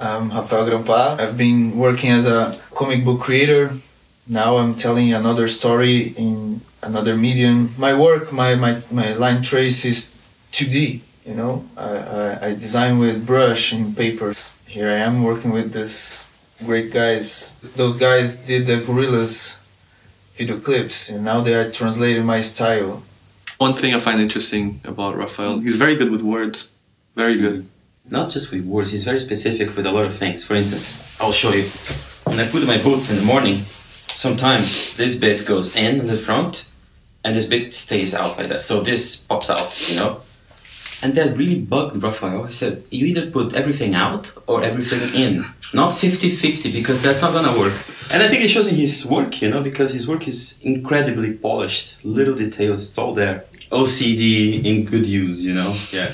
I'm Rafael Grampá. I've been working as a comic book creator. Now I'm telling another story in another medium. My work, my, my, my line trace is 2D, you know. I, I, I design with brush and papers. Here I am working with this great guys. Those guys did the Gorillaz video clips and now they are translating my style. One thing I find interesting about Rafael, he's very good with words. Very good. Not just with words, he's very specific with a lot of things. For instance, I'll show you. When I put my boots in the morning, sometimes this bit goes in in the front and this bit stays out like that. So this pops out, you know? And that really bugged Rafael. He said, you either put everything out or everything in. Not 50-50 because that's not gonna work. And I think it shows in his work, you know, because his work is incredibly polished. Little details, it's all there. OCD in good use, you know? Yeah.